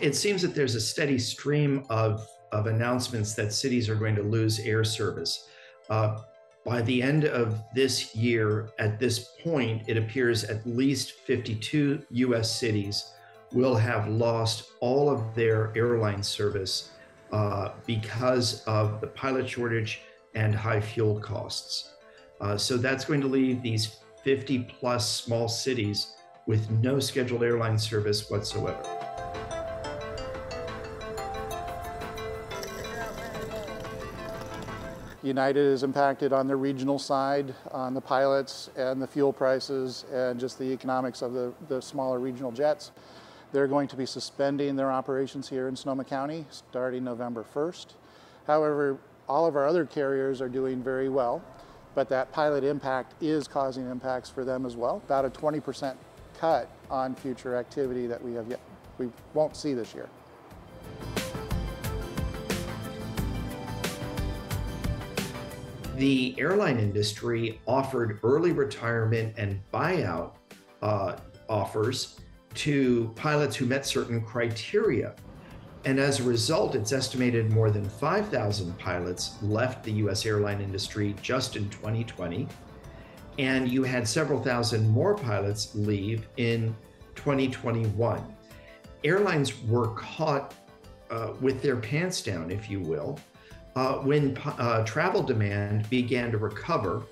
It seems that there's a steady stream of, of announcements that cities are going to lose air service. Uh, by the end of this year, at this point, it appears at least 52 US cities will have lost all of their airline service uh, because of the pilot shortage and high fuel costs. Uh, so that's going to leave these 50 plus small cities with no scheduled airline service whatsoever. United is impacted on the regional side, on the pilots and the fuel prices and just the economics of the, the smaller regional jets. They're going to be suspending their operations here in Sonoma County starting November 1st. However, all of our other carriers are doing very well, but that pilot impact is causing impacts for them as well. About a 20% cut on future activity that we have yet we won't see this year. The airline industry offered early retirement and buyout uh, offers to pilots who met certain criteria. And as a result, it's estimated more than 5,000 pilots left the US airline industry just in 2020. And you had several thousand more pilots leave in 2021. Airlines were caught uh, with their pants down, if you will, uh, when uh, travel demand began to recover,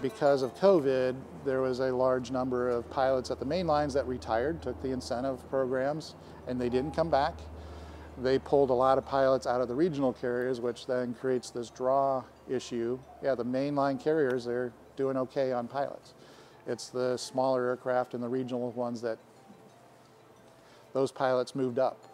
because of COVID, there was a large number of pilots at the main lines that retired, took the incentive programs, and they didn't come back. They pulled a lot of pilots out of the regional carriers, which then creates this draw issue. Yeah, the mainline carriers, they're doing okay on pilots. It's the smaller aircraft and the regional ones that those pilots moved up.